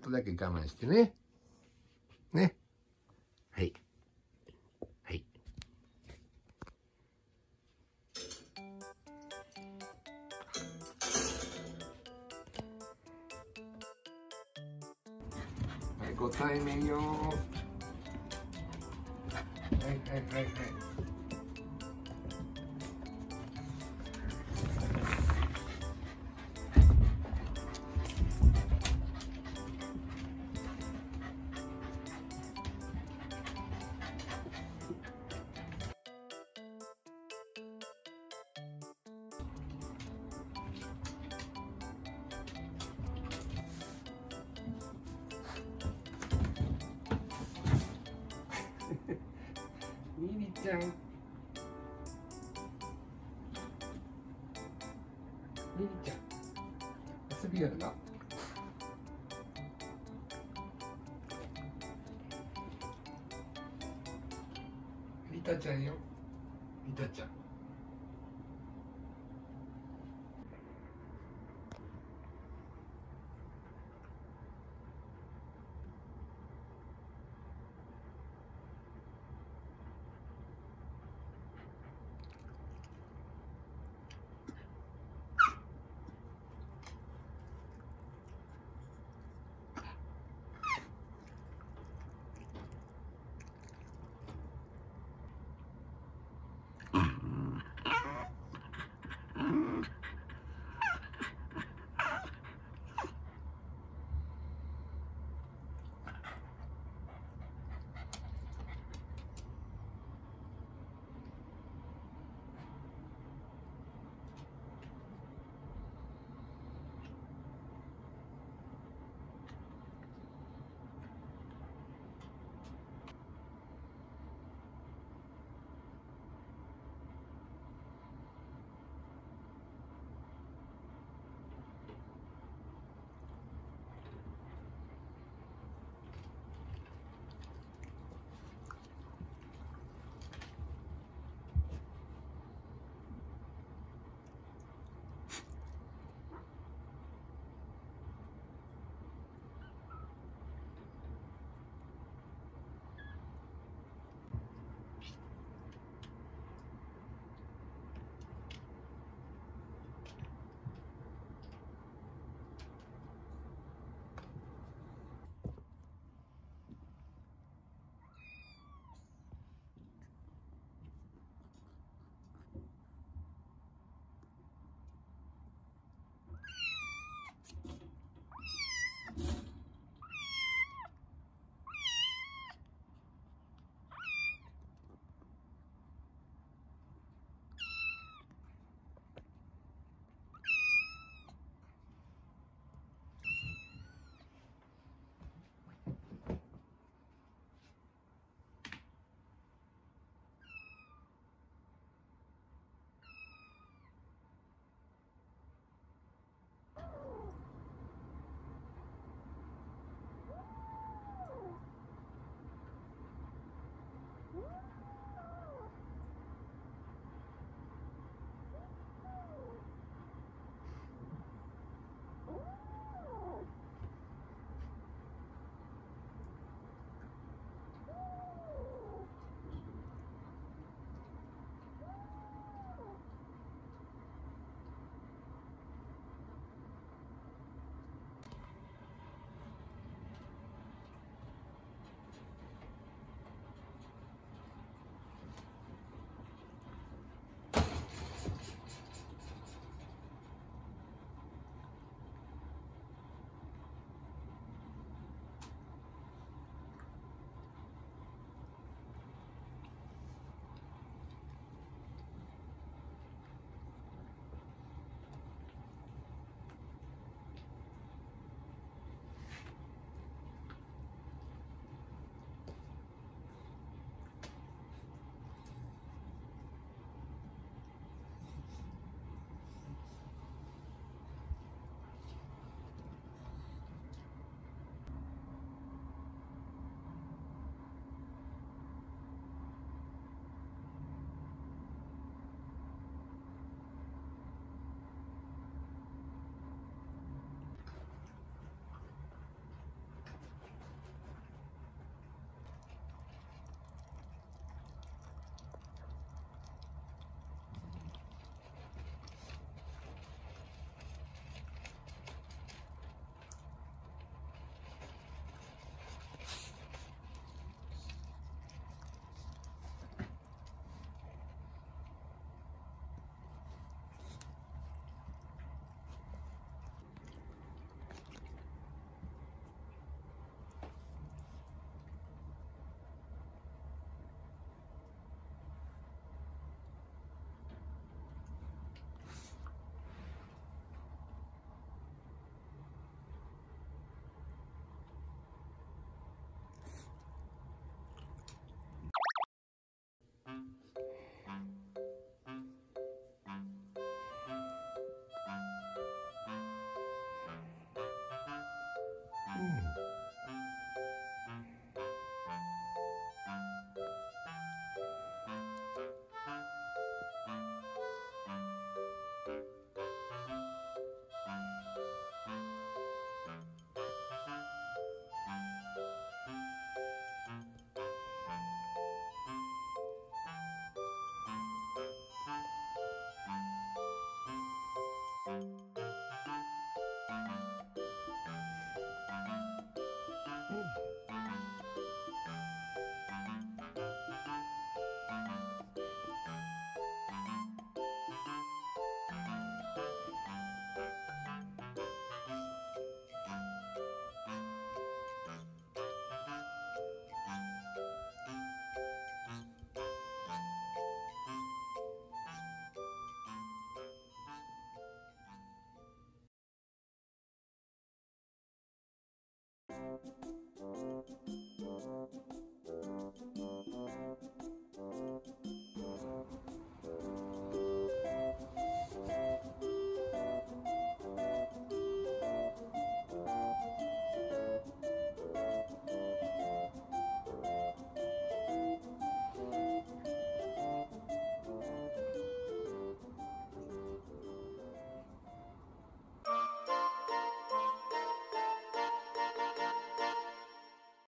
ちょっとだけ我慢してね。ね。はい。はい。はい、ご対面よはいはいはいはい。ちゃん。ミリちゃん。遊びやるな。リタちゃんよ。リタちゃん。